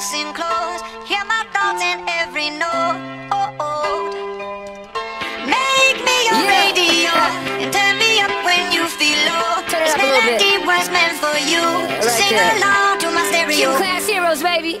so listen close. Hear my thoughts in every note. Oh, oh. Make me your Yeah. radio and turn me up when you feel low. Turn This up a little bit. melody was meant for you. So Right sing there. along to my Two stereo. class heroes, baby.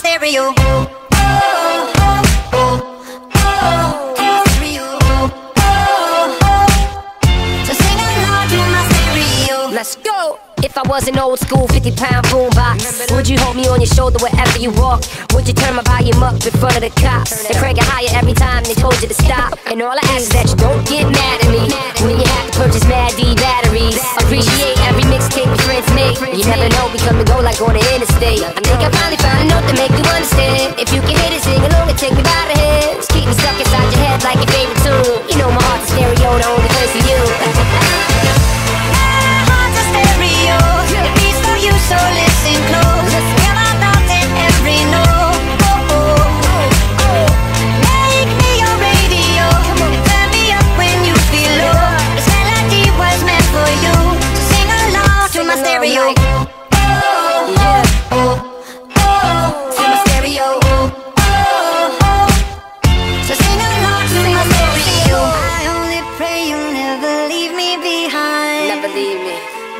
stereo. Let's go. If I was an old school 50 pound boombox, would you hold me on your shoulder wherever you walk? Would you turn my volume up in front of the cops and crank it higher every time they told you to stop? And all I ask is that you don't get mad at me when you have to purchase Mad D batteries. Appreciate every mixtape your friends make. You never know, we come and go like on the interstate. I think I finally found a note to make you understand. If you can hit it, sing along and take me by the hands. Keep me stuck inside your head like your favorite tune. You know my heart's a stereo, the only place for you. My heart's a stereo. It beats for you, so listen close. Thoughts in every note. Make me your radio. Turn me up when you feel low. This melody was meant for you. Sing along to my stereo.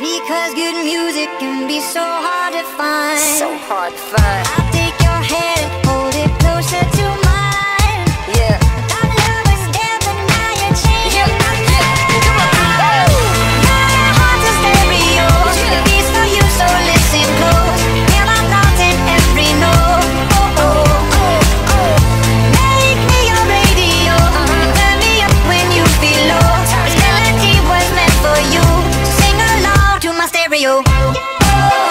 Because good music can be so hard to find. So hard to find. You.